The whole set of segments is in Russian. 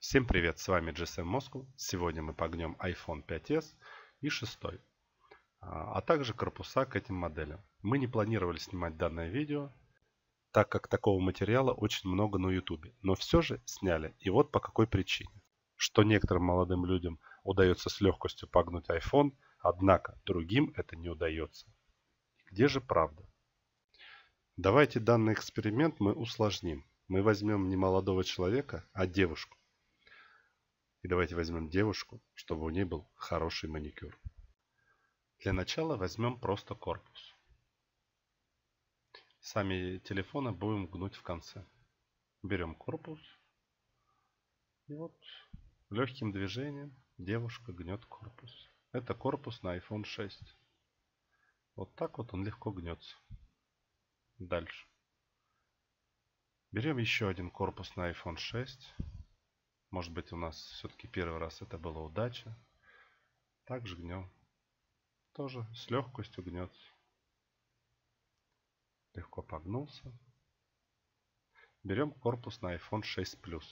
Всем привет, с вами GSM Moscow. Сегодня мы погнем iPhone 5s и 6, а, а также корпуса к этим моделям. Мы не планировали снимать данное видео, так как такого материала очень много на YouTube, но все же сняли. И вот по какой причине. Что некоторым молодым людям удается с легкостью погнуть iPhone, однако другим это не удается. Где же правда? Давайте данный эксперимент мы усложним. Мы возьмем не молодого человека, а девушку. Давайте возьмем девушку, чтобы у ней был хороший маникюр. Для начала возьмем просто корпус. Сами телефоны будем гнуть в конце. Берем корпус. И вот легким движением девушка гнет корпус. Это корпус на iPhone 6. Вот так вот он легко гнется. Дальше. Берем еще один корпус на iPhone 6. Может быть у нас все-таки первый раз это была удача. Также гнем. Тоже с легкостью гнется. Легко погнулся. Берем корпус на iPhone 6 Plus.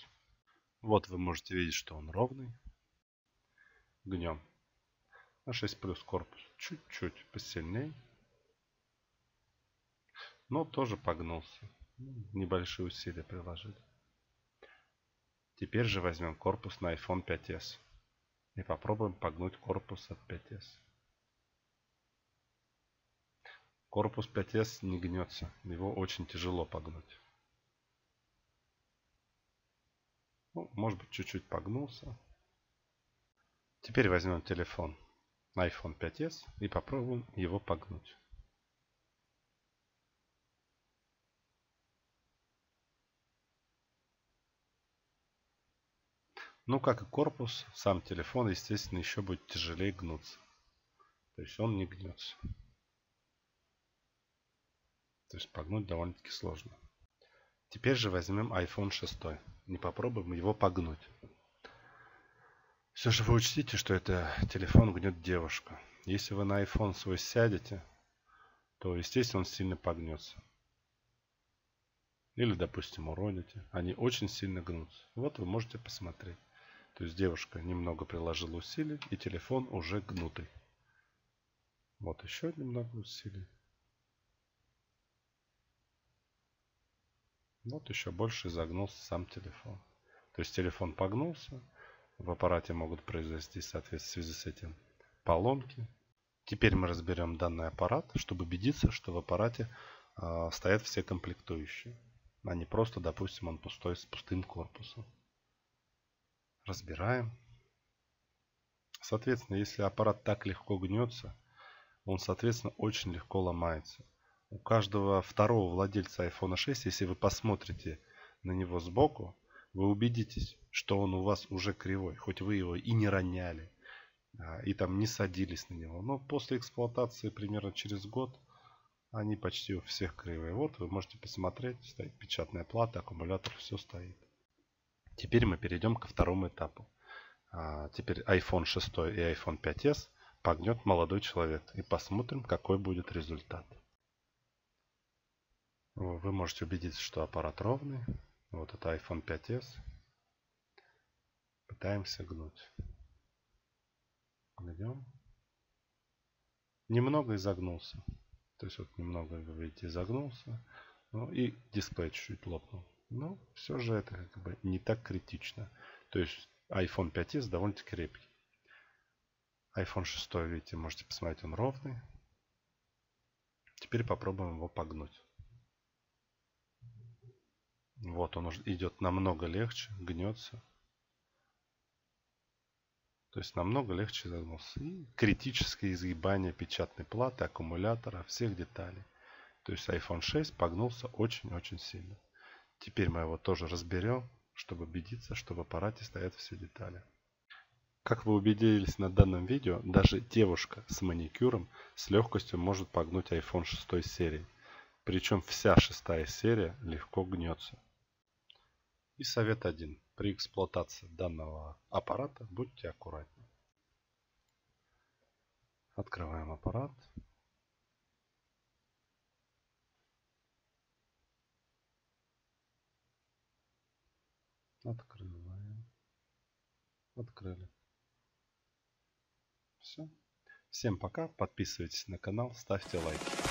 Вот вы можете видеть, что он ровный. Гнем. На 6 Plus корпус чуть-чуть посильнее. Но тоже погнулся. Небольшие усилия приложили. Теперь же возьмем корпус на iPhone 5s и попробуем погнуть корпус от 5s. Корпус 5s не гнется, его очень тяжело погнуть. Ну, может быть чуть-чуть погнулся. Теперь возьмем телефон iPhone 5s и попробуем его погнуть. Ну, как и корпус, сам телефон, естественно, еще будет тяжелее гнуться. То есть он не гнется. То есть погнуть довольно-таки сложно. Теперь же возьмем iPhone 6 и попробуем его погнуть. Все же вы учтите, что это телефон гнет девушка. Если вы на iPhone свой сядете, то, естественно, он сильно погнется. Или, допустим, уроните. Они очень сильно гнутся. Вот вы можете посмотреть. То есть девушка немного приложила усилий, и телефон уже гнутый. Вот еще немного усилий. Вот еще больше загнулся сам телефон. То есть телефон погнулся. В аппарате могут произойти, соответственно, в связи с этим поломки. Теперь мы разберем данный аппарат, чтобы убедиться, что в аппарате э, стоят все комплектующие. А не просто, допустим, он пустой с пустым корпусом разбираем. Соответственно, если аппарат так легко гнется, он, соответственно, очень легко ломается. У каждого второго владельца iPhone 6, если вы посмотрите на него сбоку, вы убедитесь, что он у вас уже кривой, хоть вы его и не роняли, а, и там не садились на него. Но после эксплуатации примерно через год они почти у всех кривые. Вот вы можете посмотреть, стоит печатная плата, аккумулятор, все стоит. Теперь мы перейдем ко второму этапу. А, теперь iPhone 6 и iPhone 5s погнет молодой человек. И посмотрим, какой будет результат. Вы можете убедиться, что аппарат ровный. Вот это iPhone 5s. Пытаемся гнуть. Гнем. Немного изогнулся. То есть вот немного, вы видите, изогнулся. Ну и дисплей чуть-чуть лопнул. Но все же это как бы не так критично. То есть iPhone 5s довольно-таки крепкий. iPhone 6, видите, можете посмотреть, он ровный. Теперь попробуем его погнуть. Вот он уже идет намного легче, гнется. То есть намного легче загнулся. И критическое изгибание печатной платы, аккумулятора, всех деталей. То есть iPhone 6 погнулся очень-очень сильно. Теперь мы его тоже разберем, чтобы убедиться, что в аппарате стоят все детали. Как вы убедились на данном видео, даже девушка с маникюром с легкостью может погнуть iPhone 6 серии. Причем вся шестая серия легко гнется. И совет один. При эксплуатации данного аппарата будьте аккуратны. Открываем аппарат. открываем, открыли. Все. Всем пока, подписывайтесь на канал, ставьте лайки.